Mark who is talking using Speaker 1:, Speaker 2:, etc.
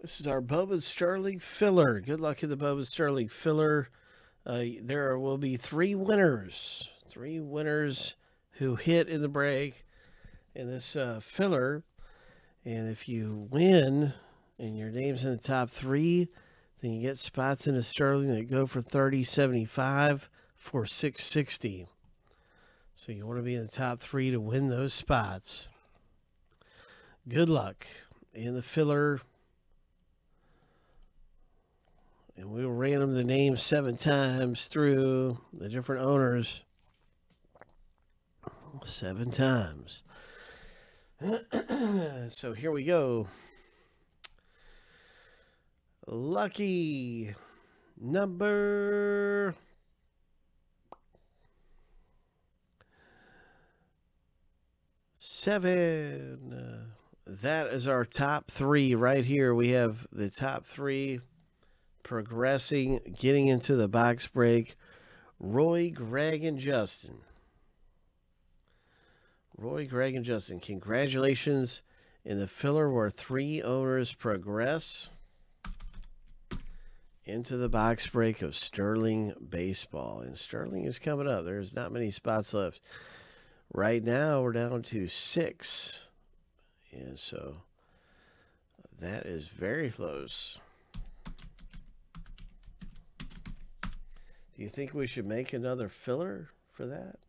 Speaker 1: This is our Bowman Sterling filler. Good luck in the Bowman Sterling filler. Uh, there will be three winners. Three winners who hit in the break in this uh, filler. And if you win and your name's in the top three, then you get spots in a Sterling that go for 30 75 for 660. So you want to be in the top three to win those spots. Good luck in the filler. Will random the names seven times through the different owners. Seven times. so here we go. Lucky number seven. that is our top three right here. We have the top three progressing, getting into the box break. Roy, Greg, and Justin. Roy, Greg, and Justin, congratulations in the filler where three owners progress into the box break of Sterling Baseball. And Sterling is coming up. There's not many spots left. Right now, we're down to six. And so that is very close. Do you think we should make another filler for that?